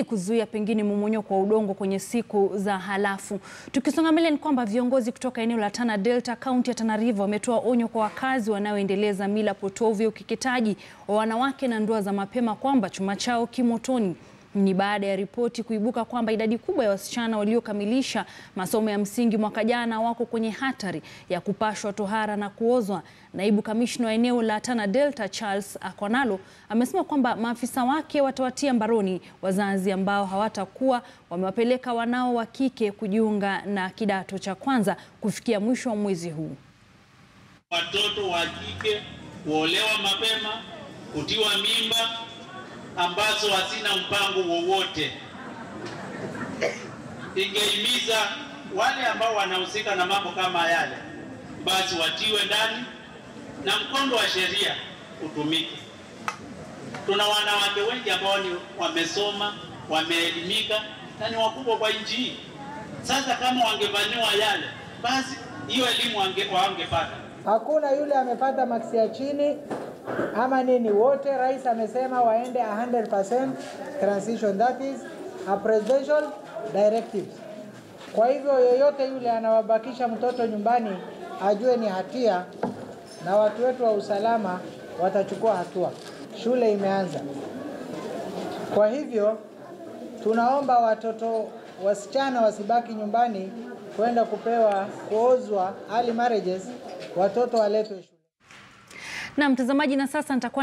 ili kuzuia pengine mmomonyoko wa udongo kwenye siku za halafu. Tukisonga mbele ni kwamba viongozi kutoka eneo la Tana Delta, kaunti ya Tana River wametoa onyo kwa wakazi wanaoendeleza mila potovu ya ukeketaji wa wanawake na ndoa za mapema kwamba chuma chao kimotoni. Ni baada ya ripoti kuibuka kwamba idadi kubwa ya wasichana waliokamilisha masomo ya msingi mwaka jana wako kwenye hatari ya kupashwa tohara na kuozwa. Naibu kamishna wa eneo la Tana Delta Charles Akwanalo amesema kwamba maafisa wake watawatia mbaroni wazazi ambao hawatakuwa wamewapeleka wanao wa kike kujiunga na kidato cha kwanza kufikia mwisho wa mwezi huu. Watoto wa kike kuolewa mapema, kutiwa mimba ambazo hazina mpango wowote. Ingehimiza wale ambao wanahusika na mambo kama yale, basi watiwe ndani na mkondo wa sheria utumike. Tuna wanawake wengi ambao ni wamesoma, wameelimika na ni wakubwa kwa nchi hii. Sasa kama wangefanyiwa yale, basi hiyo elimu wangepata. Hakuna yule amepata maksi ya chini ama nini, wote rais amesema waende 100% transition, that is a presidential directive. Kwa hivyo yeyote yule anawabakisha mtoto nyumbani ajue ni hatia, na watu wetu wa usalama watachukua hatua. Shule imeanza. Kwa hivyo tunaomba watoto wasichana wasibaki nyumbani kwenda kupewa kuozwa, early marriages, watoto waletwe shule. Na mtazamaji, na sasa nitakuwa